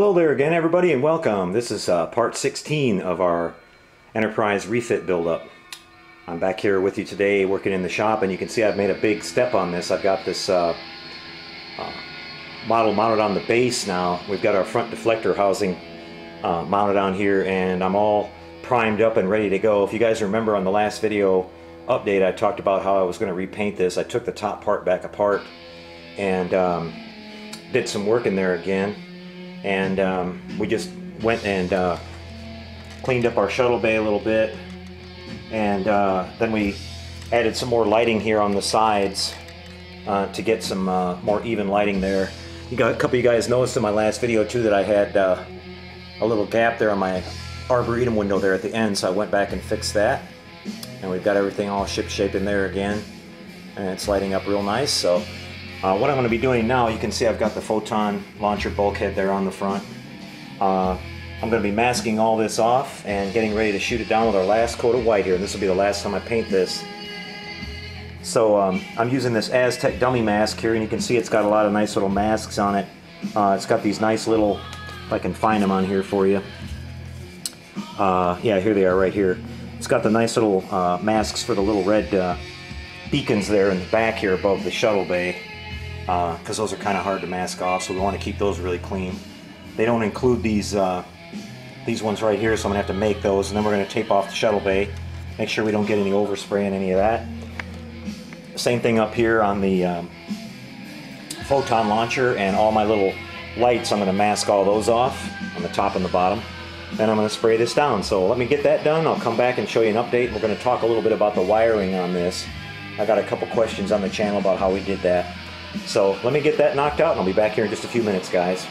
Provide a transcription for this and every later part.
Hello there again everybody and welcome. This is uh, part 16 of our Enterprise refit buildup. I'm back here with you today working in the shop and you can see I've made a big step on this. I've got this uh, uh, model mounted on the base now. We've got our front deflector housing uh, mounted on here and I'm all primed up and ready to go. If you guys remember on the last video update I talked about how I was going to repaint this. I took the top part back apart and um, did some work in there again and um, we just went and uh, cleaned up our shuttle bay a little bit. And uh, then we added some more lighting here on the sides uh, to get some uh, more even lighting there. You got a couple of you guys noticed in my last video too that I had uh, a little gap there on my arboretum window there at the end so I went back and fixed that. And we've got everything all ship shape in there again. And it's lighting up real nice so uh, what I'm going to be doing now, you can see I've got the photon launcher bulkhead there on the front. Uh, I'm going to be masking all this off and getting ready to shoot it down with our last coat of white here. And this will be the last time I paint this. So um, I'm using this Aztec dummy mask here and you can see it's got a lot of nice little masks on it. Uh, it's got these nice little, if I can find them on here for you. Uh, yeah, here they are right here. It's got the nice little uh, masks for the little red uh, beacons there in the back here above the shuttle bay because uh, those are kind of hard to mask off so we want to keep those really clean. They don't include these uh, these ones right here so I'm to have to make those and then we're to tape off the shuttle bay make sure we don't get any overspray and any of that. Same thing up here on the um, photon launcher and all my little lights I'm to mask all those off on the top and the bottom. Then I'm going to spray this down. So let me get that done. I'll come back and show you an update. We're going to talk a little bit about the wiring on this. I got a couple questions on the channel about how we did that. So let me get that knocked out and I'll be back here in just a few minutes, guys.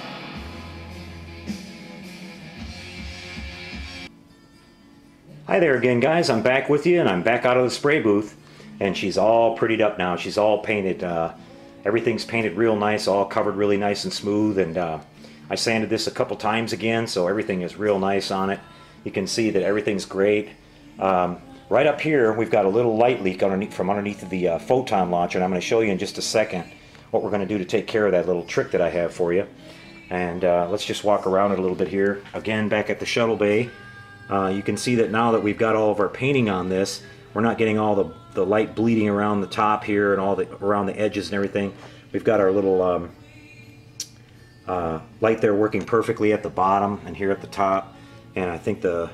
Hi there again, guys. I'm back with you and I'm back out of the spray booth and she's all prettied up now. She's all painted. Uh, everything's painted real nice, all covered really nice and smooth and uh, I sanded this a couple times again so everything is real nice on it. You can see that everything's great. Um, right up here we've got a little light leak underneath from underneath the uh, photon launcher and I'm going to show you in just a second what we're going to do to take care of that little trick that I have for you. And uh, let's just walk around it a little bit here. Again, back at the shuttle bay, uh, you can see that now that we've got all of our painting on this, we're not getting all the, the light bleeding around the top here and all the around the edges and everything. We've got our little um, uh, light there working perfectly at the bottom and here at the top. And I think the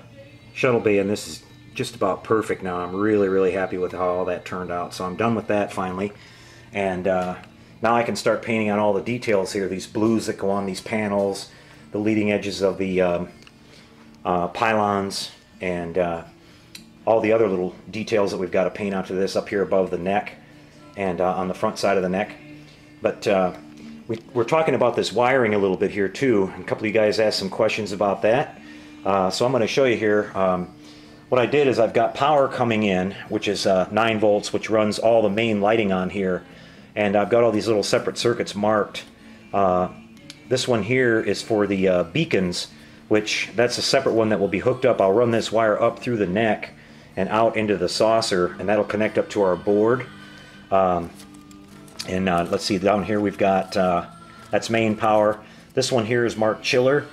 shuttle bay and this is just about perfect now. I'm really, really happy with how all that turned out. So I'm done with that finally. And uh, now I can start painting on all the details here, these blues that go on these panels, the leading edges of the um, uh, pylons, and uh, all the other little details that we've got to paint onto this up here above the neck and uh, on the front side of the neck. But uh, we, are talking about this wiring a little bit here too. A couple of you guys asked some questions about that. Uh, so I'm going to show you here. Um, what I did is I've got power coming in, which is uh, 9 volts, which runs all the main lighting on here and I've got all these little separate circuits marked. Uh, this one here is for the uh, beacons, which that's a separate one that will be hooked up. I'll run this wire up through the neck and out into the saucer, and that'll connect up to our board. Um, and uh, let's see, down here we've got, uh, that's main power. This one here is marked chiller.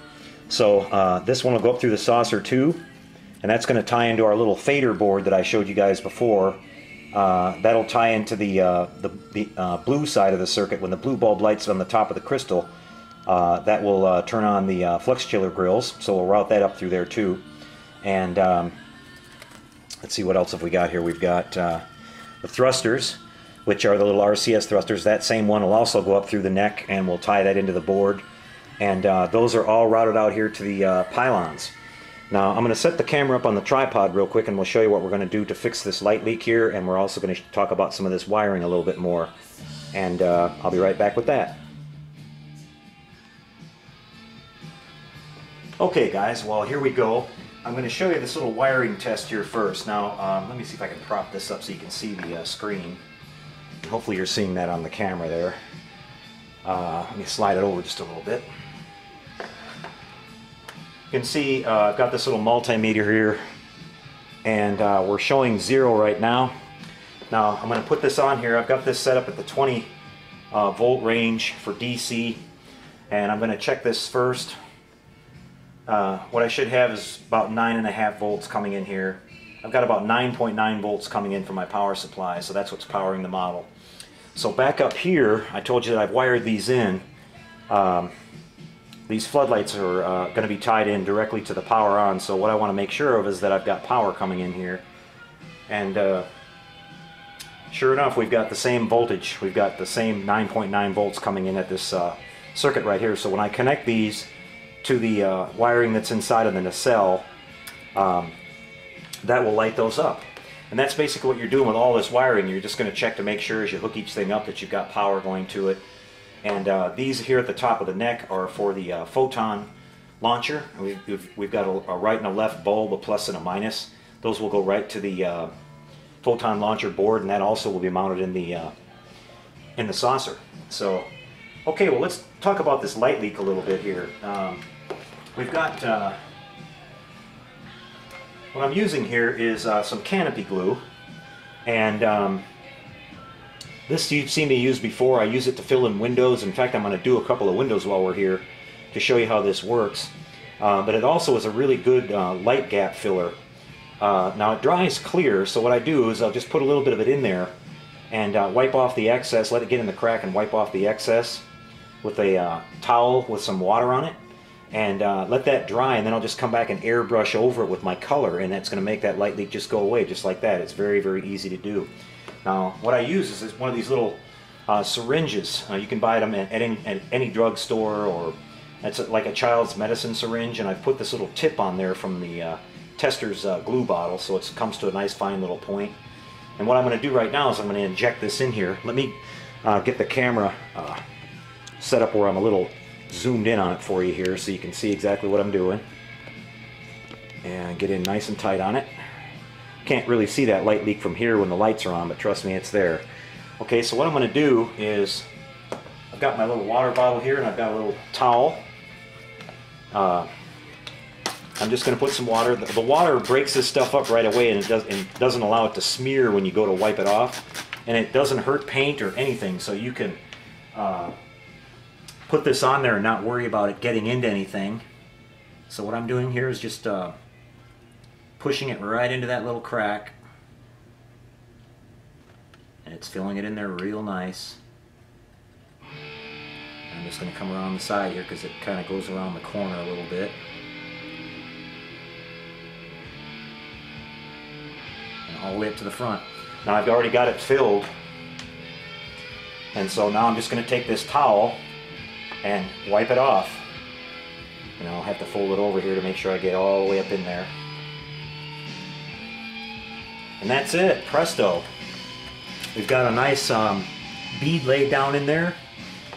So uh, this one will go up through the saucer too, and that's going to tie into our little fader board that I showed you guys before. Uh, that'll tie into the, uh, the, uh, blue side of the circuit. When the blue bulb lights on the top of the crystal, uh, that will uh, turn on the uh, flux chiller grills. So we'll route that up through there too. And um, let's see what else have we got here. We've got the thrusters, which are the little RCS thrusters. That same one will also go up through the neck and we'll tie that into the board. And those are all routed out here to the pylons. Now I'm going to set the camera up on the tripod real quick and we'll show you what we're going to do to fix this light leak here and we're also going to talk about some of this wiring a little bit more. And uh, I'll be right back with that. Okay guys, well here we go. I'm going to show you this little wiring test here first. Now um, let me see if I can prop this up so you can see the uh, screen. Hopefully you're seeing that on the camera there. Uh, let me slide it over just a little bit. You can see uh, I've got this little multimeter here and uh, we're showing zero right now. Now I'm going to put this on here. I've got this set up at the 20 uh, volt range for DC and I'm going to check this first uh, what I should have is about nine and a half volts coming in here. I've got about 9.9 volts coming in from my power supply, so that's what's powering the model. So back up here, I told you that I've wired these in. Um, these floodlights are uh, going to be tied in directly to the power on, so what I want to make sure of is that I've got power coming in here. And uh, sure enough, we've got the same voltage. We've got the same 9.9 volts coming in at this uh, circuit right here. So when I connect these to the uh, wiring that's inside of the nacelle, um, that will light those up. And that's basically what you're doing with all this wiring. You're just going to check to make sure as you hook each thing up that you've got power going to it. And uh, these here at the top of the neck are for the uh, photon launcher. We've, we've, we've got a, a, right and a left bulb, a plus and a minus. Those will go right to the uh, photon launcher board, and that also will be mounted in the uh, in the saucer. So, okay, well let's talk about this light leak a little bit here. Um, we've got uh, what I'm using here is uh, some canopy glue, and um, this you've seen me use before. I use it to fill in windows. In fact, I'm going to do a couple of windows while we're here to show you how this works. Uh, but it also is a really good uh, light gap filler. Uh, now it dries clear, so what I do is I'll just put a little bit of it in there and uh, wipe off the excess, let it get in the crack and wipe off the excess with a uh, towel with some water on it and uh, let that dry and then I'll just come back and airbrush over it with my color and that's going to make that light leak just go away just like that. It's very very easy to do. Now what I use is, is one of these little uh, syringes. Uh, you can buy them at, at any, at any drugstore or it's like a child's medicine syringe and I've put this little tip on there from the uh, Testor's uh, glue bottle so it comes to a nice fine little point. And what I'm going to do right now is I'm going to inject this in here. Let me uh, get the camera set up where I'm a little zoomed in on it for you here so you can see exactly what I'm doing. And get in nice and tight on it. Can't really see that light leak from here when the lights are on, but trust me, it's there. Okay, so what I'm going to do is, I've got my little water bottle here and I've got a little towel. Uh, I'm just going to put some water. The, the, water breaks this stuff up right away and it, does, and doesn't allow it to smear when you go to wipe it off. And it doesn't hurt paint or anything, so you can uh, put this on there and not worry about it getting into anything. So what I'm doing here is just uh, pushing it right into that little crack. And it's filling it in there real nice. I'm just going to come around the side here because it kind of goes around the corner a little bit. And all the way up to the front. Now I've already got it filled. And so now I'm just going to take this towel and wipe it off. And I'll have to fold it over here to make sure I get all the way up in there. And that's it, presto. We've got a nice um, bead laid down in there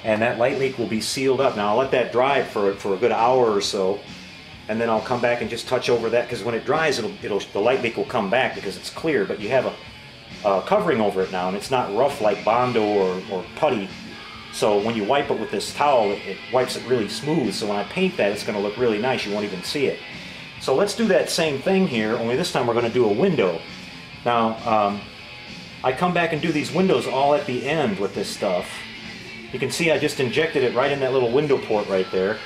and that light leak will be sealed up. Now I'll let that dry for, for a good hour or so and then I'll come back and just touch over that because when it dries it'll, it'll, the light leak will come back because it's clear but you have a, a covering over it now and it's not rough like Bondo or, or putty so when you wipe it with this towel, it, it wipes it really smooth. So when I paint that, it's going to look really nice. You won't even see it. So let's do that same thing here, only this time we're going to do a window. Now, um, I come back and do these windows all at the end with this stuff. You can see I just injected it right in that little window port right there.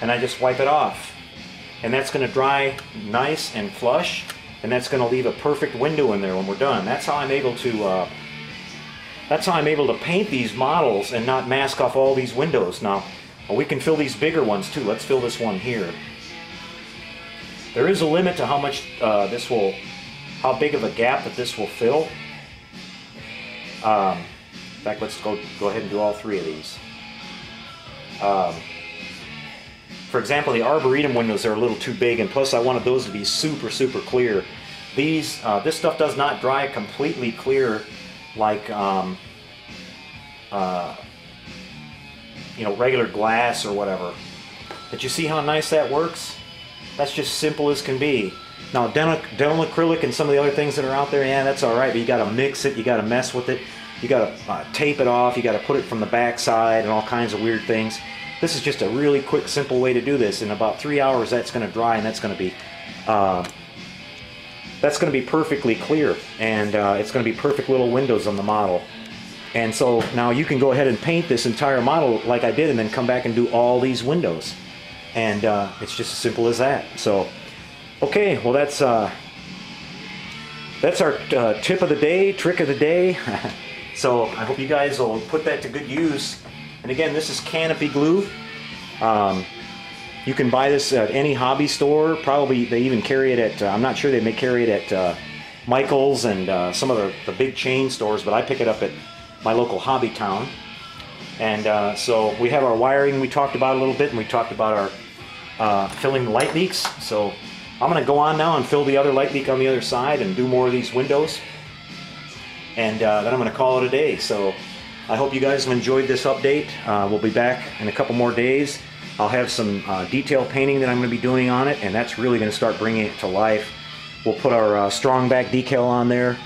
And I just wipe it off. And that's going to dry nice and flush. And that's going to leave a perfect window in there when we're done. That's how I'm able to uh, that's how I'm able to paint these models and not mask off all these windows. Now, we can fill these bigger ones too. Let's fill this one here. There is a limit to how much uh, this will, how big of a gap that this will fill. Um, in fact, let's go, go ahead and do all three of these. Um, for example, the Arboretum windows are a little too big, and plus I wanted those to be super, super clear. These, uh, this stuff does not dry completely clear like um, uh, you know regular glass or whatever. But you see how nice that works? That's just simple as can be. Now dental, dental acrylic and some of the other things that are out there, yeah, that's all right, but you got to mix it, you got to mess with it, you got to uh, tape it off, you got to put it from the back side and all kinds of weird things. This is just a really quick, simple way to do this. In about three hours, that's going to dry and that's going to be uh, that's going to be perfectly clear and uh, it's going to be perfect little windows on the model. And so now you can go ahead and paint this entire model like I did and then come back and do all these windows. and uh, it's just as simple as that. So, okay, well that's uh, that's our uh, tip of the day, trick of the day. so I hope you guys will put that to good use. And again, this is canopy glue. Um, you can buy this at any hobby store. Probably they even carry it at, uh, I'm not sure they may carry it at uh, Michael's and uh, some of the, the, big chain stores, but I pick it up at my local hobby town. And uh, so we have our wiring we talked about a little bit, and we talked about our filling light leaks. So I'm going to go on now and fill the other light leak on the other side and do more of these windows. And uh, then I'm going to call it a day. So I hope you guys have enjoyed this update. Uh, we'll be back in a couple more days. I'll have some uh, detail painting that I'm going to be doing on it, and that's really going to start bringing it to life. We'll put our uh, strong back decal on there,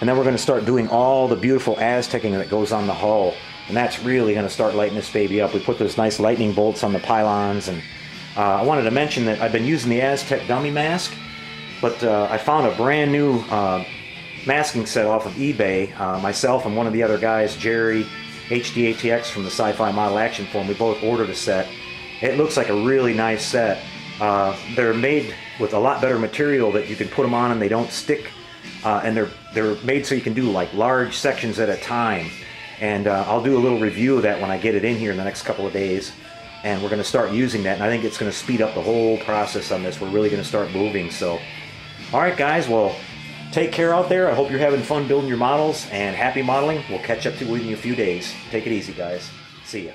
and then we're going to start doing all the beautiful Aztecing that goes on the hull. And that's really going to start lighting this baby up. We put those nice lightning bolts on the pylons, and I wanted to mention that I've been using the Aztec dummy mask, but uh, I found a brand new uh, masking set off of eBay. Uh, myself and one of the other guys, Jerry, HDATX from the Sci-Fi Model Action Forum, we both ordered a set. It looks like a really nice set. Uh, they're made with a lot better material that you can put them on and they don't stick. Uh, and they're they're made so you can do like large sections at a time. And uh, I'll do a little review of that when I get it in here in the next couple of days. And we're going to start using that. And I think it's going to speed up the whole process on this. We're really going to start moving. So, all right, guys. Well, take care out there. I hope you're having fun building your models and happy modeling. We'll catch up to you in a few days. Take it easy, guys. See ya.